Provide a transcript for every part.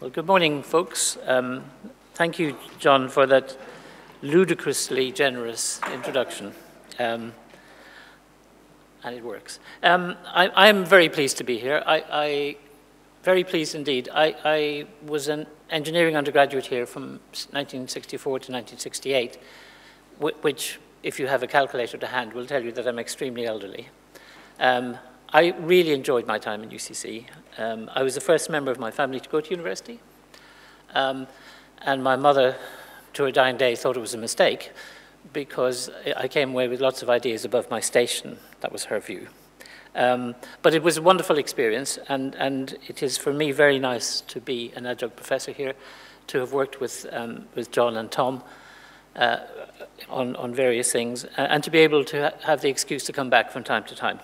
Well, good morning, folks. Um, thank you, John, for that ludicrously generous introduction. Um, and it works. Um, I, am very pleased to be here. I, I very pleased indeed. I, I, was an engineering undergraduate here from 1964 to 1968, which, if you have a calculator to hand, will tell you that I'm extremely elderly. Um, I really enjoyed my time in UCC. Um, I was the first member of my family to go to university. Um, and my mother, to her dying day, thought it was a mistake because I came away with lots of ideas above my station. That was her view. Um, but it was a wonderful experience, and, and it is for me very nice to be an adjunct professor here, to have worked with, um, with John and Tom uh, on, on various things, and to be able to ha have the excuse to come back from time to time.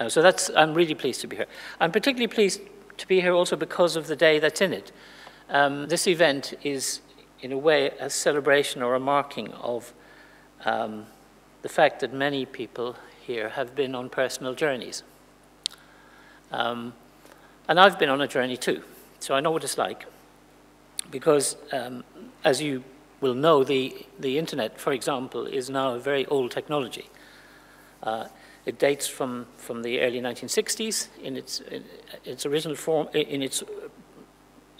Uh, so that's, I'm really pleased to be here. I'm particularly pleased to be here also because of the day that's in it. Um, this event is, in a way, a celebration or a marking of um, the fact that many people here have been on personal journeys. Um, and I've been on a journey too, so I know what it's like. Because, um, as you will know, the, the internet, for example, is now a very old technology. Uh, it dates from, from the early 1960s in its, in its original form, in its,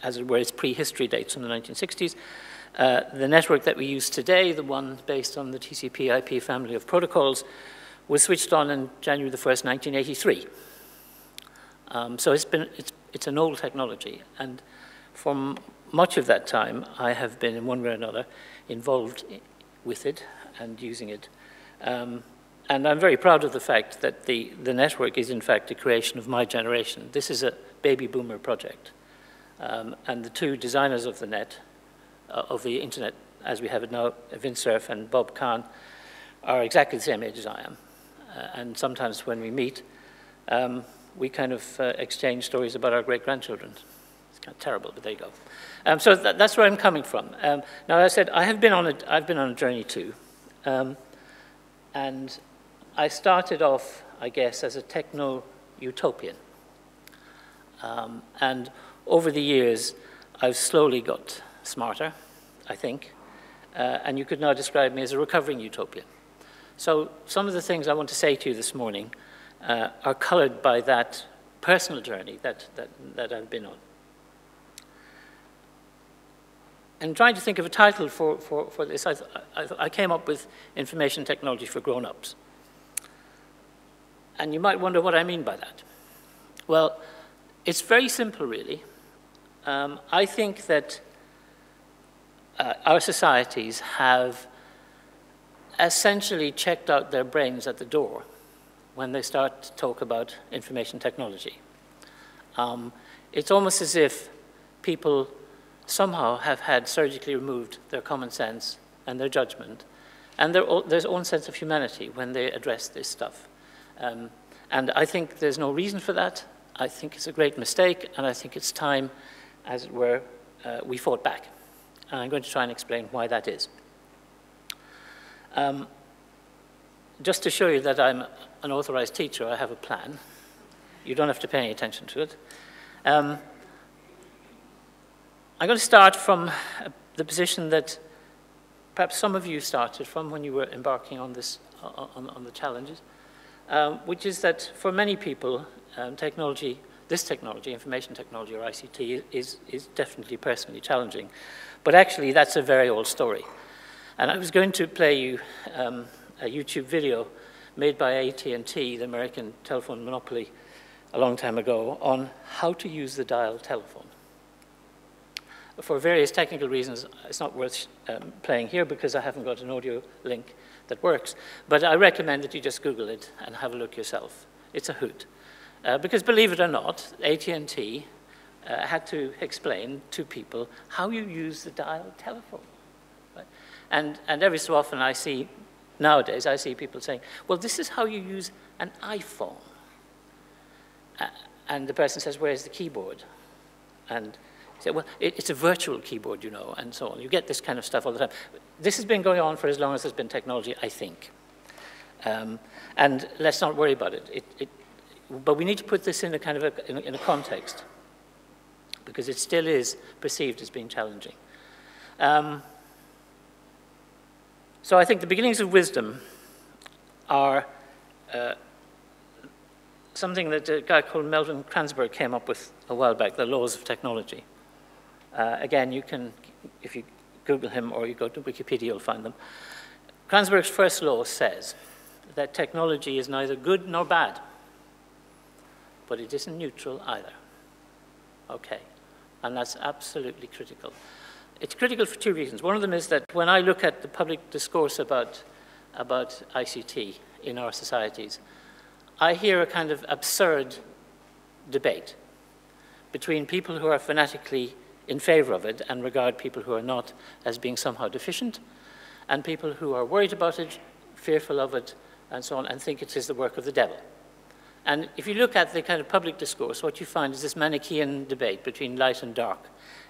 as it were, its prehistory dates from the 1960s. Uh, the network that we use today, the one based on the TCP IP family of protocols, was switched on in January the 1st, 1983. Um, so it's, been, it's, it's an old technology. And from much of that time, I have been, in one way or another, involved with it and using it. Um, and I'm very proud of the fact that the, the network is, in fact, a creation of my generation. This is a baby boomer project. Um, and the two designers of the net, uh, of the internet as we have it now, Vint Cerf and Bob Kahn, are exactly the same age as I am. Uh, and sometimes when we meet, um, we kind of uh, exchange stories about our great-grandchildren. It's kind of terrible, but there you go. Um, so th that's where I'm coming from. Um, now, I said, I have been on a, I've been on a journey too. Um, and I started off, I guess, as a techno-utopian. Um, and over the years, I've slowly got smarter, I think, uh, and you could now describe me as a recovering utopian. So some of the things I want to say to you this morning uh, are colored by that personal journey that, that, that I've been on. And trying to think of a title for, for, for this, I, I, I came up with Information Technology for Grown-Ups. And you might wonder what I mean by that. Well, it's very simple, really. Um, I think that uh, our societies have essentially checked out their brains at the door when they start to talk about information technology. Um, it's almost as if people somehow have had surgically removed their common sense and their judgment and their, their own sense of humanity when they address this stuff. Um, and I think there's no reason for that. I think it's a great mistake, and I think it's time, as it were, uh, we fought back. And I'm going to try and explain why that is. Um, just to show you that I'm an authorized teacher, I have a plan. You don't have to pay any attention to it. Um, I'm going to start from uh, the position that perhaps some of you started from when you were embarking on, this, on, on the challenges um, which is that for many people, um, technology, this technology, information technology or ICT, is, is definitely personally challenging. But actually, that's a very old story. And I was going to play you um, a YouTube video made by AT&T, the American telephone monopoly, a long time ago, on how to use the dial telephone. For various technical reasons, it's not worth um, playing here because I haven't got an audio link that works. But I recommend that you just Google it and have a look yourself. It's a hoot. Uh, because believe it or not, AT&T uh, had to explain to people how you use the dial telephone. Right? And, and every so often I see, nowadays, I see people saying, well, this is how you use an iPhone. Uh, and the person says, where's the keyboard? And say, well, it, it's a virtual keyboard, you know, and so on. You get this kind of stuff all the time. This has been going on for as long as there's been technology, I think. Um, and let's not worry about it. It, it. But we need to put this in a kind of a, in, in a context. because it still is perceived as being challenging. Um, so I think the beginnings of wisdom are uh, something that a guy called Melvin Kranzberg came up with a while back, the laws of technology. Uh, again, you can, if you Google him or you go to Wikipedia, you'll find them. Kranzberg's first law says that technology is neither good nor bad, but it isn't neutral either. Okay, and that's absolutely critical. It's critical for two reasons. One of them is that when I look at the public discourse about, about ICT in our societies, I hear a kind of absurd debate between people who are fanatically in favor of it and regard people who are not as being somehow deficient, and people who are worried about it, fearful of it, and so on, and think it is the work of the devil. And if you look at the kind of public discourse, what you find is this Manichaean debate between light and dark.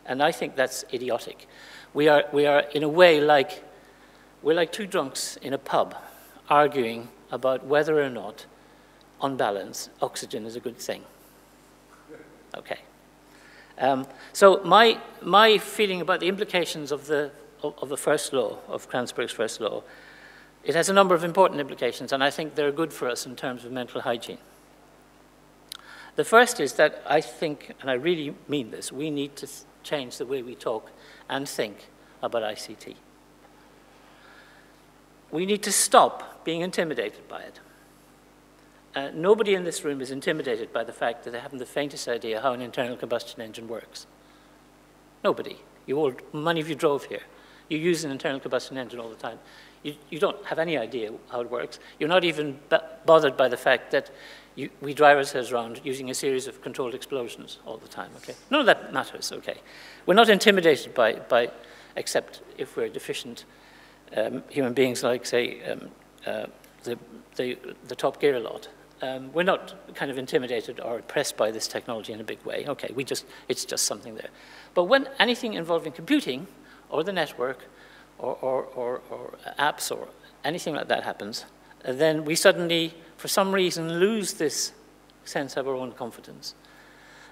And I think that's idiotic. We are, we are in a way, like, we're like two drunks in a pub arguing about whether or not on balance, oxygen is a good thing. Okay. Um, so my, my feeling about the implications of the, of, of the first law, of Kranzberg's first law, it has a number of important implications, and I think they're good for us in terms of mental hygiene. The first is that I think, and I really mean this, we need to change the way we talk and think about ICT. We need to stop being intimidated by it. Uh, nobody in this room is intimidated by the fact that they haven't the faintest idea how an internal combustion engine works. Nobody. You all, many of you drove here. You use an internal combustion engine all the time. You, you don't have any idea how it works. You're not even bothered by the fact that you, we drive ourselves around using a series of controlled explosions all the time, okay? None of that matters, okay? We're not intimidated by, by except if we're deficient um, human beings like, say, um, uh, the, the, the Top Gear lot um, we're not kind of intimidated or oppressed by this technology in a big way. Okay, we just, it's just something there. But when anything involving computing or the network or, or, or, or apps or anything like that happens, then we suddenly, for some reason, lose this sense of our own confidence.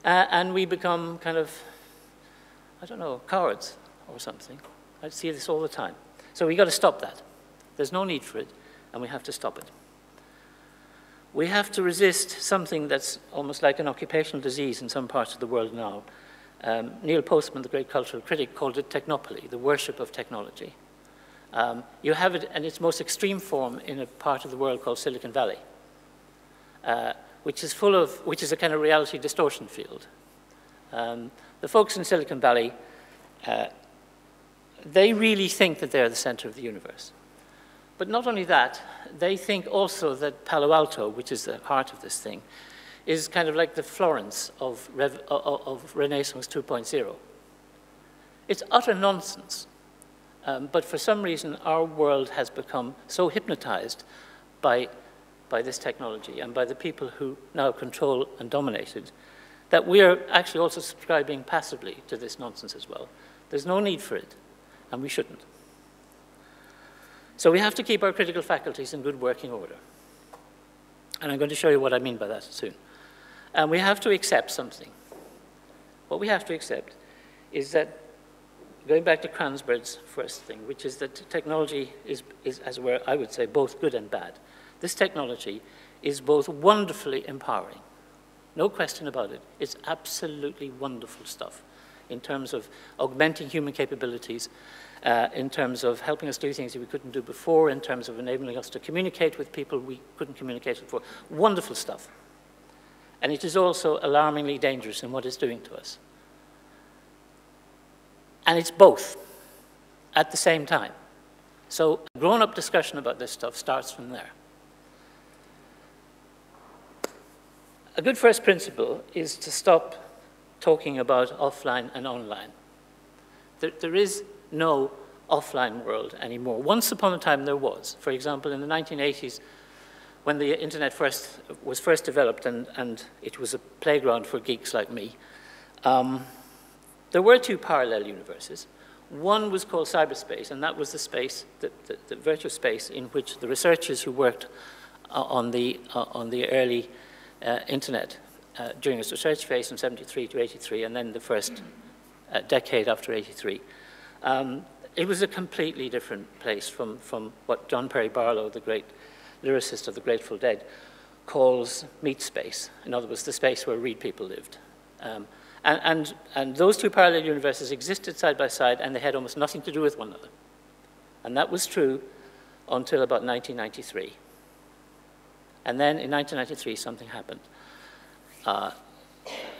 Uh, and we become kind of, I don't know, cowards or something. I see this all the time. So we've got to stop that. There's no need for it, and we have to stop it we have to resist something that's almost like an occupational disease in some parts of the world now. Um, Neil Postman, the great cultural critic, called it technopoly, the worship of technology. Um, you have it in its most extreme form in a part of the world called Silicon Valley, uh, which is full of, which is a kind of reality distortion field. Um, the folks in Silicon Valley, uh, they really think that they're the center of the universe. But not only that, they think also that Palo Alto, which is the heart of this thing, is kind of like the Florence of, Rev of Renaissance 2.0. It's utter nonsense. Um, but for some reason, our world has become so hypnotized by, by this technology and by the people who now control and dominate it that we are actually also subscribing passively to this nonsense as well. There's no need for it, and we shouldn't. So we have to keep our critical faculties in good working order. And I'm going to show you what I mean by that soon. And we have to accept something. What we have to accept is that, going back to Kranzberg's first thing, which is that technology is, is, as I would say, both good and bad. This technology is both wonderfully empowering. No question about it. It's absolutely wonderful stuff in terms of augmenting human capabilities uh, in terms of helping us do things that we couldn't do before, in terms of enabling us to communicate with people we couldn't communicate with before. Wonderful stuff. And it is also alarmingly dangerous in what it's doing to us. And it's both at the same time. So a grown-up discussion about this stuff starts from there. A good first principle is to stop talking about offline and online. There, there is no offline world anymore. Once upon a time there was. For example, in the 1980s, when the internet first was first developed and, and it was a playground for geeks like me, um, there were two parallel universes. One was called cyberspace, and that was the space, the, the, the virtual space in which the researchers who worked uh, on, the, uh, on the early uh, internet uh, during its research phase from 73 to 83, and then the first uh, decade after 83. Um, it was a completely different place from, from what John Perry Barlow, the great lyricist of the Grateful Dead, calls meat space. In other words, the space where reed people lived. Um, and, and, and those two parallel universes existed side by side, and they had almost nothing to do with one another. And that was true until about 1993. And then in 1993, something happened. Uh,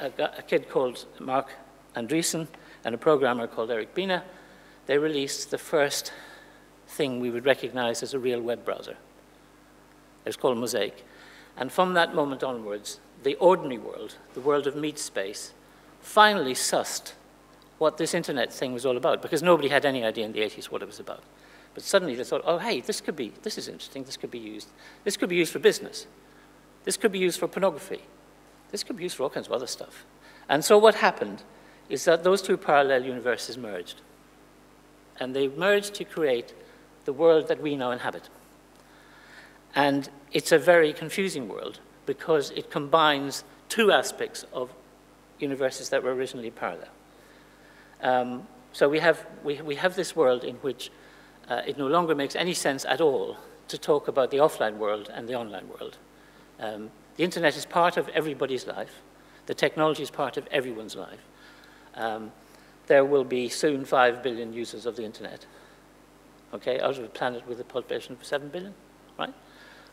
a, a, kid called Marc Andreessen and a programmer called Eric Bina, they released the first thing we would recognize as a real web browser. It was called Mosaic. And from that moment onwards, the ordinary world, the world of meat space, finally sussed what this internet thing was all about, because nobody had any idea in the 80s what it was about. But suddenly they thought, oh, hey, this could be, this is interesting, this could be used. This could be used for business. This could be used for pornography. This could be used for all kinds of other stuff. And so what happened is that those two parallel universes merged. And they merged to create the world that we now inhabit. And it's a very confusing world because it combines two aspects of universes that were originally parallel. Um, so we have, we, we have this world in which uh, it no longer makes any sense at all to talk about the offline world and the online world. Um, the internet is part of everybody's life. The technology is part of everyone's life. Um, there will be soon 5 billion users of the internet, okay, out of a planet with a population of 7 billion, right?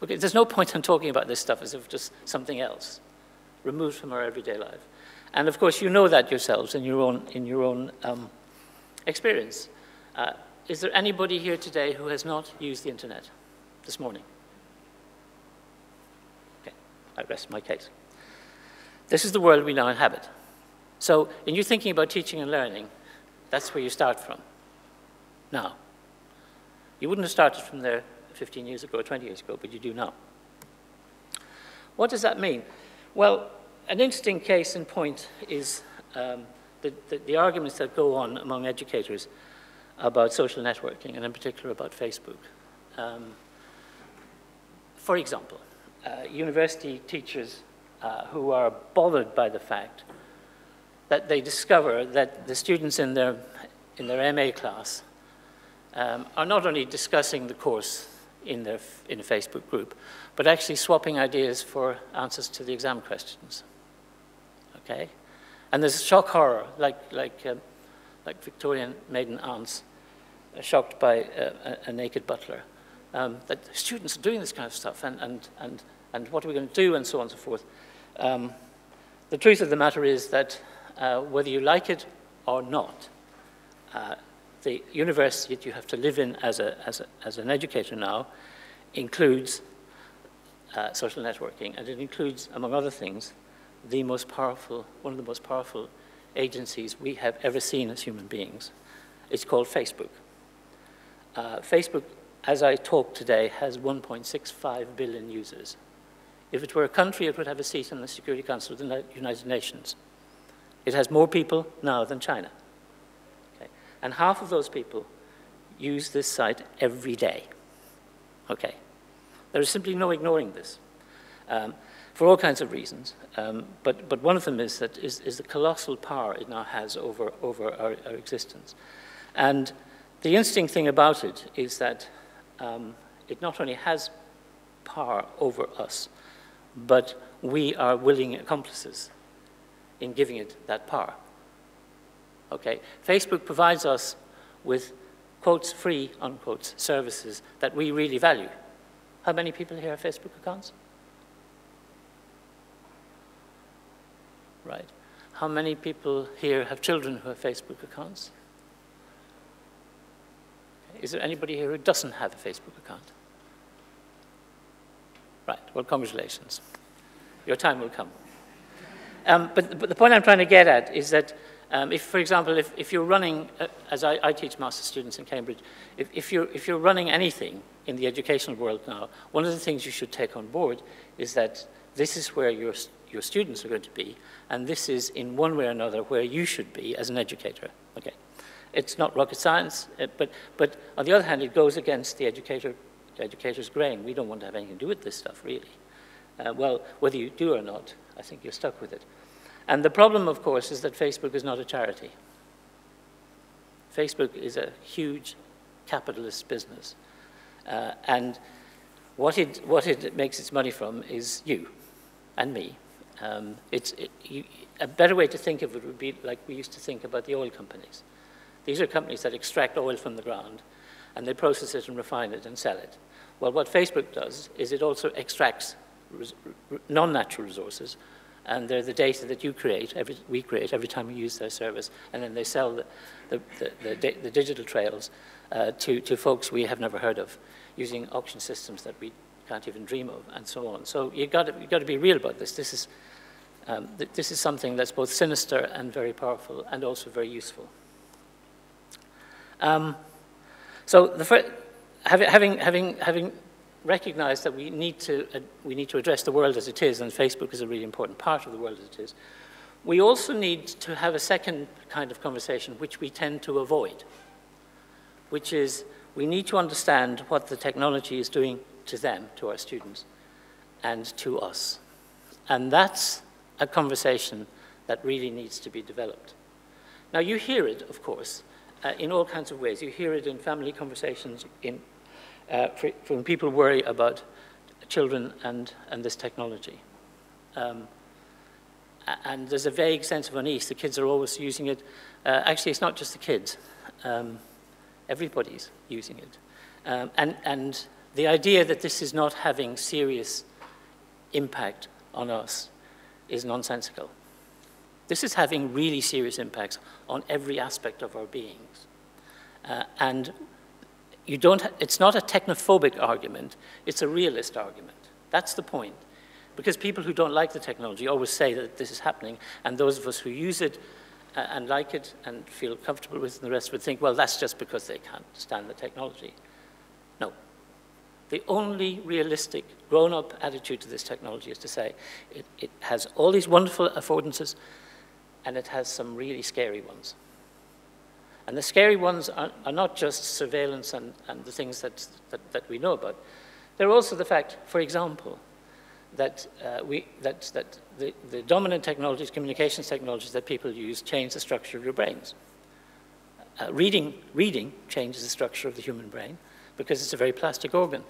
Okay, there's no point in talking about this stuff as if it's just something else, removed from our everyday life. And of course, you know that yourselves in your own, in your own um, experience. Uh, is there anybody here today who has not used the internet this morning? Okay, I rest my case. This is the world we now inhabit. So, in you thinking about teaching and learning, that's where you start from. Now, you wouldn't have started from there 15 years ago or 20 years ago, but you do now. What does that mean? Well, an interesting case in point is um, the, the, the arguments that go on among educators about social networking, and in particular about Facebook. Um, for example, uh, university teachers uh, who are bothered by the fact that they discover that the students in their, in their MA class um, are not only discussing the course in, their, in a Facebook group, but actually swapping ideas for answers to the exam questions. Okay? And there's shock horror, like, like um, like Victorian maiden aunts, uh, shocked by uh, a, a, naked butler, um, that students are doing this kind of stuff, and, and, and, and what are we going to do, and so on and so forth. Um, the truth of the matter is that uh, whether you like it or not, uh, the university that you have to live in as, a, as, a, as an educator now includes uh, social networking, and it includes, among other things, the most powerful, one of the most powerful agencies we have ever seen as human beings. It's called Facebook. Uh, Facebook, as I talk today, has 1.65 billion users. If it were a country, it would have a seat in the Security Council of the United Nations. It has more people now than China. Okay. And half of those people use this site every day. Okay. There is simply no ignoring this. Um, for all kinds of reasons. Um, but, but one of them is, that is, is the colossal power it now has over, over our, our existence. And the interesting thing about it is that um, it not only has power over us, but we are willing accomplices in giving it that power. Okay, Facebook provides us with quotes free unquote services that we really value. How many people here have Facebook accounts? right? How many people here have children who have Facebook accounts? Is there anybody here who doesn't have a Facebook account? Right, well, congratulations. Your time will come. Um, but, but, the point I'm trying to get at is that um, if, for example, if, if you're running, uh, as I, I, teach master students in Cambridge, if, if, you're, if you're running anything in the educational world now, one of the things you should take on board is that this is where your, your students are going to be, and this is in one way or another where you should be as an educator. Okay, it's not rocket science, uh, but but on the other hand, it goes against the educator educator's grain. We don't want to have anything to do with this stuff really. Uh, well, whether you do or not, I think you're stuck with it. And the problem, of course, is that Facebook is not a charity. Facebook is a huge capitalist business. Uh, and what it, what it makes its money from is you and me. Um, it's, it, you, a better way to think of it would be like we used to think about the oil companies. These are companies that extract oil from the ground and they process it and refine it and sell it. Well, what Facebook does is it also extracts non-natural resources and they're the data that you create, every, we create every time we use their service, and then they sell the, the, the, the, the digital trails uh, to, to folks we have never heard of using auction systems that we can't even dream of, and so on. So you've got to, you've got to be real about this. This is, um, th this is something that's both sinister and very powerful, and also very useful. Um, so having, having, having recognized that we need, to, uh, we need to address the world as it is, and Facebook is a really important part of the world as it is, we also need to have a second kind of conversation which we tend to avoid, which is we need to understand what the technology is doing to them, to our students, and to us. And that's a conversation that really needs to be developed. Now, you hear it, of course, uh, in all kinds of ways. You hear it in family conversations, in, uh, for, when people worry about children and, and this technology. Um, and there's a vague sense of unease. The kids are always using it. Uh, actually, it's not just the kids. Um, everybody's using it. Um, and, and the idea that this is not having serious impact on us is nonsensical. This is having really serious impacts on every aspect of our beings. Uh, and you don't, it's not a technophobic argument, it's a realist argument. That's the point. Because people who don't like the technology always say that this is happening, and those of us who use it uh, and like it and feel comfortable with it, and the rest would think, well, that's just because they can't stand the technology. No. The only realistic, grown-up attitude to this technology is to say it, it has all these wonderful affordances, and it has some really scary ones. And the scary ones are, are not just surveillance and, and the things that, that, that, we know about. They're also the fact, for example, that, uh, we, that, that the, the dominant technologies, communications technologies that people use change the structure of your brains. Uh, reading, reading changes the structure of the human brain because it's a very plastic organ.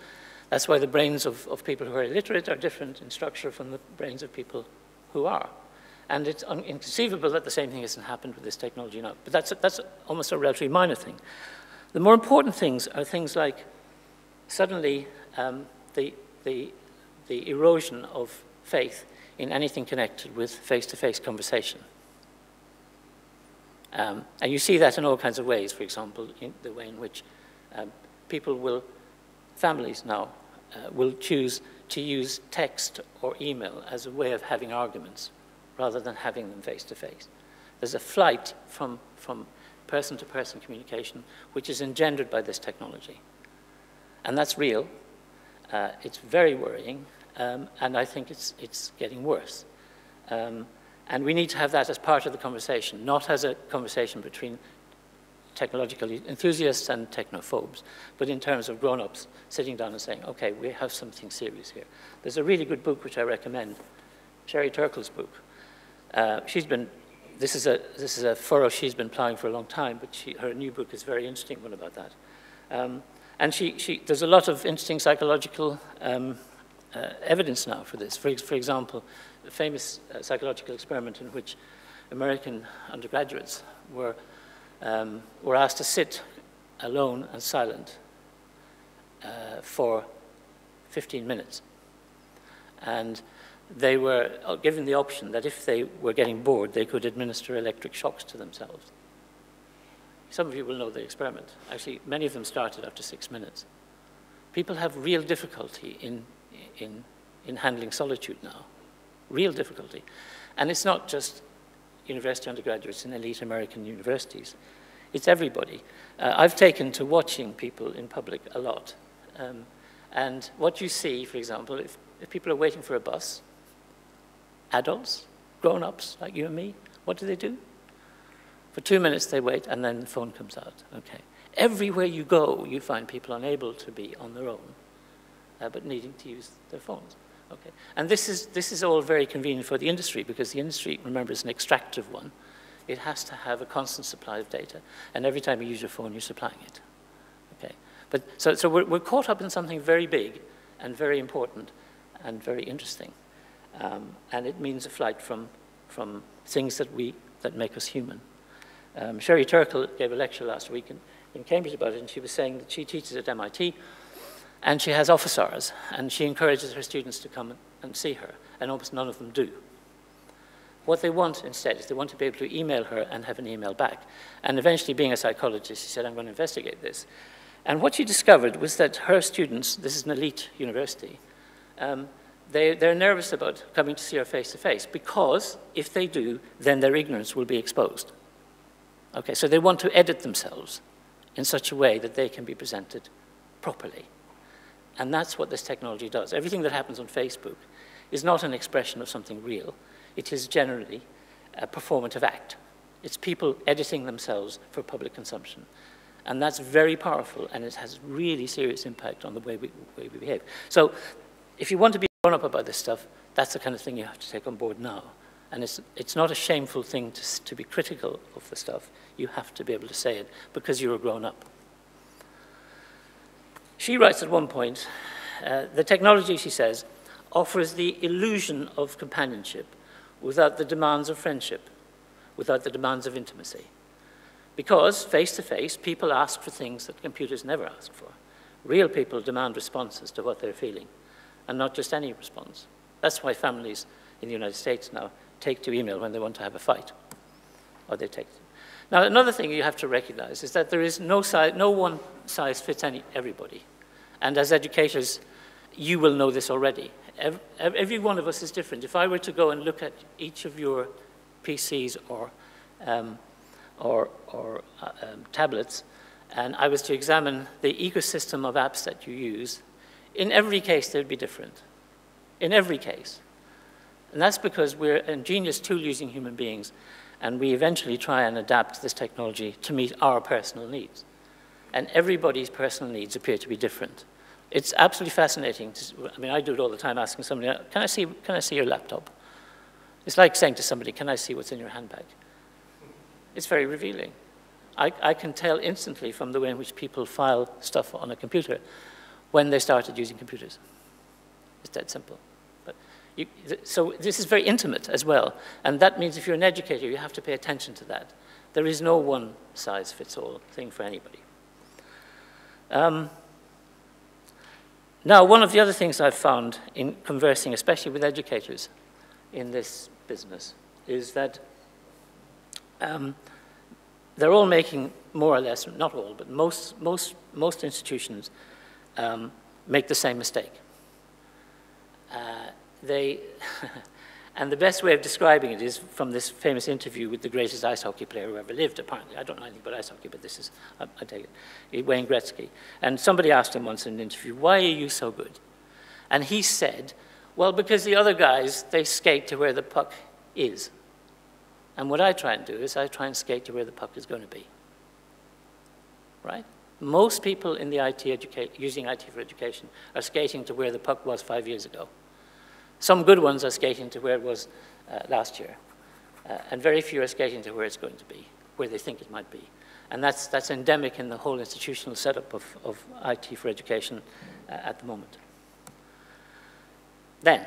That's why the brains of, of people who are illiterate are different in structure from the brains of people who are. And it's inconceivable that the same thing hasn't happened with this technology now. But that's, that's almost a relatively minor thing. The more important things are things like suddenly um, the, the, the erosion of faith in anything connected with face-to-face -face conversation. Um, and you see that in all kinds of ways, for example, in the way in which um, people will, families now, uh, will choose to use text or email as a way of having arguments rather than having them face to face. There's a flight from, from person to person communication which is engendered by this technology. And that's real. Uh, it's very worrying, um, and I think it's, it's getting worse. Um, and we need to have that as part of the conversation, not as a conversation between technological enthusiasts and technophobes, but in terms of grown-ups sitting down and saying, okay, we have something serious here. There's a really good book which I recommend, Sherry Turkle's book, uh, she's been, this is, a, this is a furrow she's been plowing for a long time, but she, her new book is a very interesting one about that. Um, and she, she, there's a lot of interesting psychological um, uh, evidence now for this. For, for example, a famous uh, psychological experiment in which American undergraduates were, um, were asked to sit alone and silent uh, for 15 minutes. And they were given the option that if they were getting bored, they could administer electric shocks to themselves. Some of you will know the experiment. Actually, many of them started after six minutes. People have real difficulty in, in, in handling solitude now, real difficulty. And it's not just university undergraduates in elite American universities. It's everybody. Uh, I've taken to watching people in public a lot. Um, and what you see, for example, if, if people are waiting for a bus, adults, grown-ups like you and me, what do they do? For two minutes they wait and then the phone comes out. Okay. Everywhere you go, you find people unable to be on their own, uh, but needing to use their phones. Okay. And this is, this is all very convenient for the industry because the industry, remember, is an extractive one. It has to have a constant supply of data. And every time you use your phone, you're supplying it. Okay. But, so so we're, we're caught up in something very big and very important and very interesting. Um, and it means a flight from, from things that, we, that make us human. Um, Sherry Turkle gave a lecture last week in, in Cambridge about it, and she was saying that she teaches at MIT, and she has office hours, and she encourages her students to come and see her, and almost none of them do. What they want instead is they want to be able to email her and have an email back. And eventually, being a psychologist, she said, I'm going to investigate this. And what she discovered was that her students, this is an elite university, um, they, they're nervous about coming to see her face to face because if they do, then their ignorance will be exposed. Okay, so they want to edit themselves in such a way that they can be presented properly. And that's what this technology does. Everything that happens on Facebook is not an expression of something real. It is generally a performative act. It's people editing themselves for public consumption. And that's very powerful, and it has really serious impact on the way we, way we behave. So if you want to be grown up about this stuff, that's the kind of thing you have to take on board now. And it's, it's not a shameful thing to, to be critical of the stuff. You have to be able to say it because you're a grown up. She writes at one point, uh, the technology, she says, offers the illusion of companionship without the demands of friendship, without the demands of intimacy. Because, face to face, people ask for things that computers never ask for. Real people demand responses to what they're feeling, and not just any response. That's why families in the United States now take to email when they want to have a fight, or they take. Now, another thing you have to recognize is that there is no, no one size fits any, everybody. And as educators, you will know this already. Every, every, one of us is different. If I were to go and look at each of your PCs or, um, or, or uh, um, tablets, and I was to examine the ecosystem of apps that you use, in every case they'd be different. In every case. And that's because we're ingenious tool-using human beings, and we eventually try and adapt this technology to meet our personal needs. And everybody's personal needs appear to be different. It's absolutely fascinating. To, I mean, I do it all the time, asking somebody, uh, can I, see, can I see your laptop? It's like saying to somebody, can I see what's in your handbag? It's very revealing. I, I can tell instantly from the way in which people file stuff on a computer when they started using computers. It's that simple. You, so this is very intimate as well. And that means if you're an educator, you have to pay attention to that. There is no one size fits all thing for anybody. Um, now, one of the other things I've found in conversing, especially with educators in this business, is that um, they're all making more or less, not all, but most, most, most institutions um, make the same mistake. Uh, they, and the best way of describing it is from this famous interview with the greatest ice hockey player who ever lived, apparently. I don't know anything about ice hockey, but this is, I, I take it, Wayne Gretzky. And somebody asked him once in an interview, why are you so good? And he said, well, because the other guys, they skate to where the puck is. And what I try and do is I try and skate to where the puck is going to be. Right? Most people in the IT using IT for education are skating to where the puck was five years ago. Some good ones are skating to where it was uh, last year, uh, and very few are skating to where it's going to be, where they think it might be. And that's, that's endemic in the whole institutional setup of, of IT for education uh, at the moment. Then,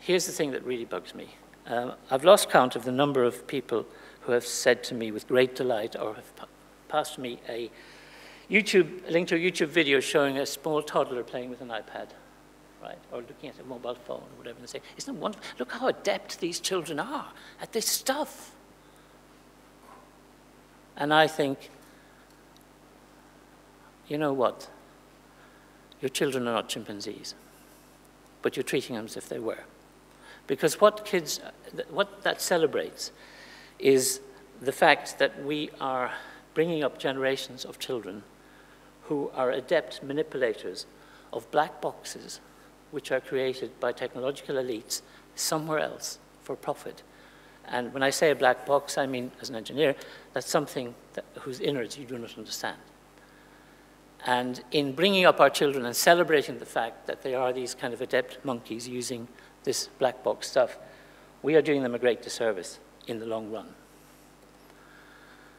here's the thing that really bugs me. Uh, I've lost count of the number of people who have said to me with great delight or have passed me a YouTube, a link to a YouTube video showing a small toddler playing with an iPad right? Or looking at a mobile phone or whatever, and say, isn't it wonderful? Look how adept these children are at this stuff. And I think, you know what? Your children are not chimpanzees, but you're treating them as if they were. Because what kids, what that celebrates is the fact that we are bringing up generations of children who are adept manipulators of black boxes which are created by technological elites somewhere else for profit. And when I say a black box, I mean, as an engineer, that's something that, whose innards you do not understand. And in bringing up our children and celebrating the fact that they are these kind of adept monkeys using this black box stuff, we are doing them a great disservice in the long run.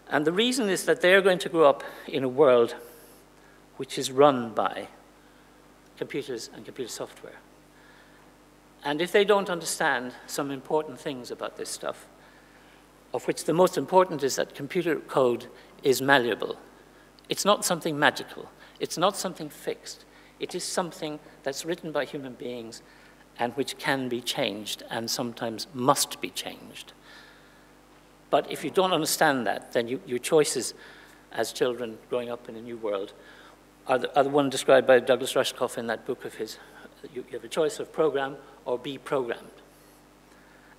And the reason is that they're going to grow up in a world which is run by computers and computer software. And if they don't understand some important things about this stuff, of which the most important is that computer code is malleable. It's not something magical. It's not something fixed. It is something that's written by human beings and which can be changed and sometimes must be changed. But if you don't understand that, then you, your choices as children growing up in a new world are the, are the one described by Douglas Rushkoff in that book of his. You, you have a choice of program or be programmed.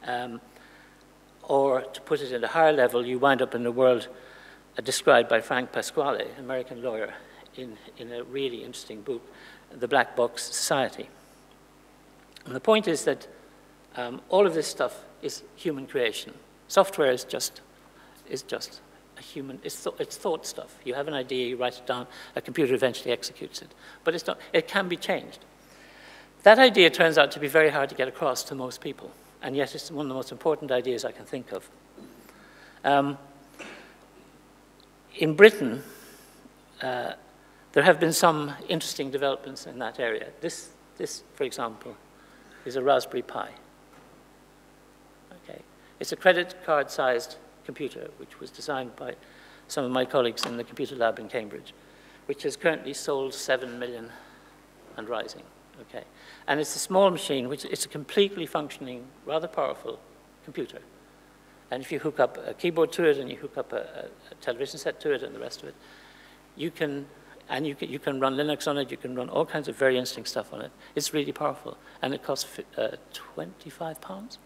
Um, or to put it at a higher level, you wind up in a world uh, described by Frank Pasquale, American lawyer, in, in a really interesting book, The Black Box Society. And the point is that um, all of this stuff is human creation. Software is just, is just human, it's, th it's thought stuff. You have an idea, you write it down, a computer eventually executes it. But it's not, it can be changed. That idea turns out to be very hard to get across to most people and yet it's one of the most important ideas I can think of. Um, in Britain, uh, there have been some interesting developments in that area. This, this, for example, is a Raspberry Pi. Okay. It's a credit card-sized computer, which was designed by some of my colleagues in the computer lab in Cambridge, which has currently sold 7 million and rising. Okay. And it's a small machine, which it's a completely functioning, rather powerful computer. And if you hook up a keyboard to it and you hook up a, a television set to it and the rest of it, you can, and you can, you can run Linux on it, you can run all kinds of very interesting stuff on it. It's really powerful. And it costs uh, 25 pounds.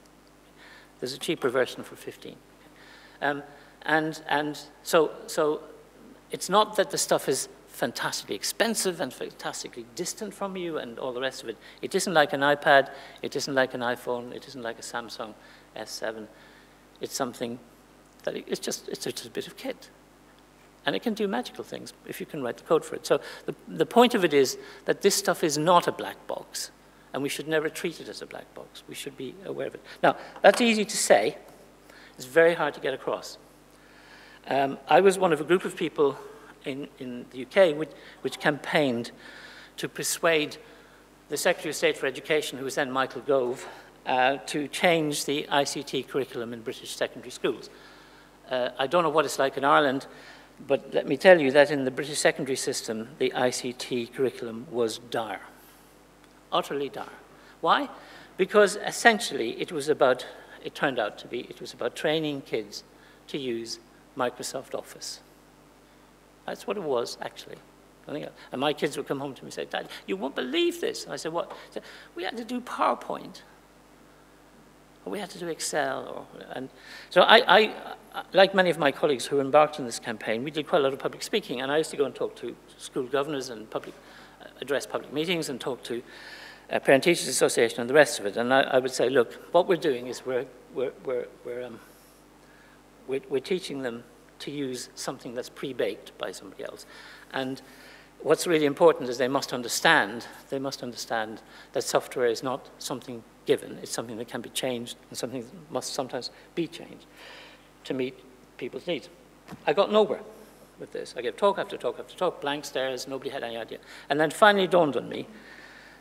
There's a cheaper version for 15. Um, and and so, so it's not that the stuff is fantastically expensive and fantastically distant from you and all the rest of it. It isn't like an iPad, it isn't like an iPhone, it isn't like a Samsung S7. It's something that it's just, it's just a bit of kit. And it can do magical things if you can write the code for it. So the, the point of it is that this stuff is not a black box, and we should never treat it as a black box. We should be aware of it. Now, that's easy to say. It's very hard to get across. Um, I was one of a group of people in, in the UK, which, which campaigned to persuade the Secretary of State for Education, who was then Michael Gove, uh, to change the ICT curriculum in British secondary schools. Uh, I don't know what it's like in Ireland, but let me tell you that in the British secondary system, the ICT curriculum was dire, utterly dire. Why? Because essentially it was about, it turned out to be, it was about training kids to use Microsoft Office. That's what it was, actually. And my kids would come home to me and say, Dad, you won't believe this. And I said, what? Said, we had to do PowerPoint. Or we had to do Excel. Or, and so I, I, like many of my colleagues who embarked on this campaign, we did quite a lot of public speaking. And I used to go and talk to school governors and public, uh, address public meetings and talk to uh, Parent Teachers Association and the rest of it. And I, I, would say, look, what we're doing is we're, we're, we're, we're, um, we're, we're teaching them to use something that's pre-baked by somebody else. And what's really important is they must understand, they must understand that software is not something given, it's something that can be changed and something that must sometimes be changed to meet people's needs. I got nowhere with this. I gave talk after talk after talk, blank stares, nobody had any idea. And then finally dawned on me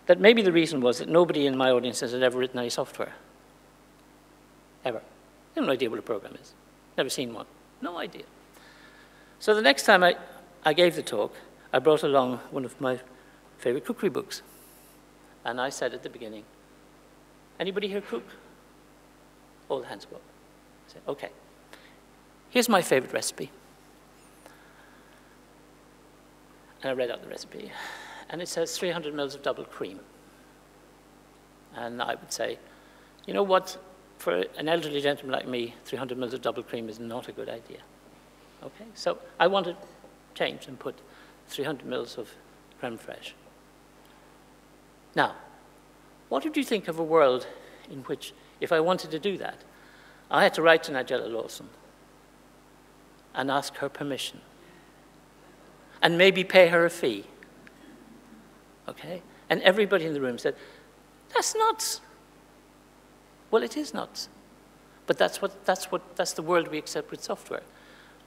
that maybe the reason was that nobody in my audiences had ever written any software. Ever. They have no idea what a program is. Never seen one. No idea. So the next time I, I gave the talk, I brought along one of my favorite cookery books. And I said at the beginning, anybody here cook? All hands go up. I said, okay. Here's my favorite recipe. And I read out the recipe. And it says 300 mils of double cream. And I would say, you know what? for an elderly gentleman like me, 300 mils of double cream is not a good idea. Okay, so I want to change and put 300 mils of creme fraiche. Now, what would you think of a world in which, if I wanted to do that, I had to write to Nigella Lawson and ask her permission? and maybe pay her a fee. Okay? And everybody in the room said, that's nuts. Well, it is nuts. But that's, what, that's, what, that's the world we accept with software.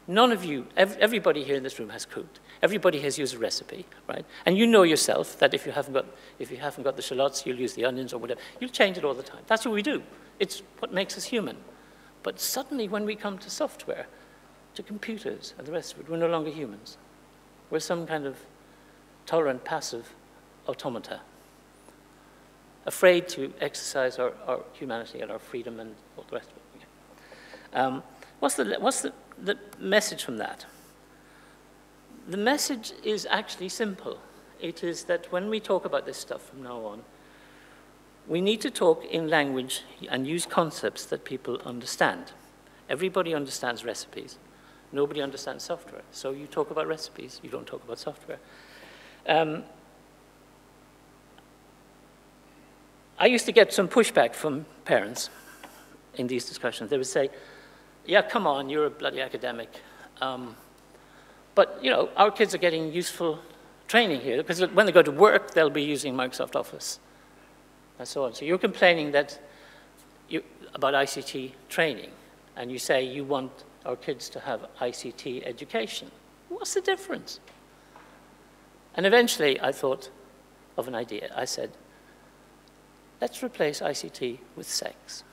None of you, ev everybody here in this room has cooked. Everybody has used a recipe, right? And you know yourself that if you haven't got, if you haven't got the shallots, you'll use the onions or whatever. You'll change it all the time. That's what we do. It's what makes us human. But suddenly when we come to software, to computers and the rest of it, we're no longer humans. We're some kind of tolerant, passive automata, afraid to exercise our, our humanity and our freedom and all the rest of it. Um, what's the, what's the, the message from that? The message is actually simple. It is that when we talk about this stuff from now on, we need to talk in language and use concepts that people understand. Everybody understands recipes. Nobody understands software. So you talk about recipes, you don't talk about software. Um, I used to get some pushback from parents in these discussions. They would say, yeah, come on, you're a bloody academic. Um, but, you know, our kids are getting useful training here because when they go to work, they'll be using Microsoft Office and so on. So you're complaining that you, about ICT training, and you say you want our kids to have ICT education. What's the difference? And eventually I thought of an idea. I said, let's replace ICT with sex.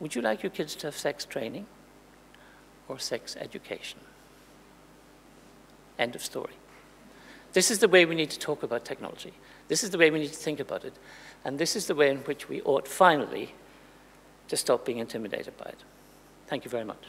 Would you like your kids to have sex training or sex education? End of story. This is the way we need to talk about technology. This is the way we need to think about it. And this is the way in which we ought finally to stop being intimidated by it. Thank you very much.